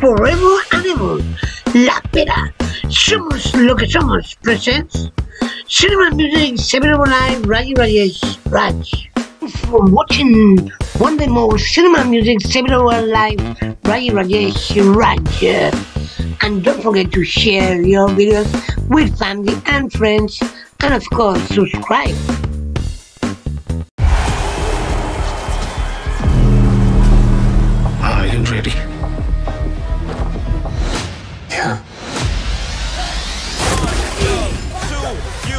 Forever Animal, La Pera, Somos lo que somos, presents Cinema Music 7 Live, Rayi Rajesh Raj. For watching one day more Cinema Music 7 Live, Rayi Rajesh Raj. And don't forget to share your videos with family and friends, and of course, subscribe.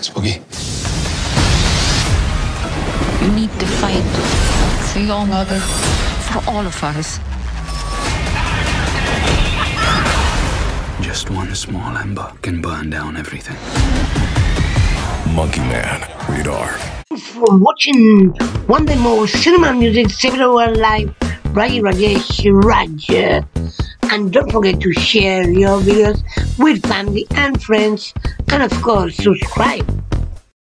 Spooky. You need to fight for your mother, for all of us. Just one small ember can burn down everything. Monkey Man, radar. For watching one day more Cinema Music 7 Live, Rayi Rajesh Raj. Uh, And don't forget to share your videos with family and friends, and of course, subscribe.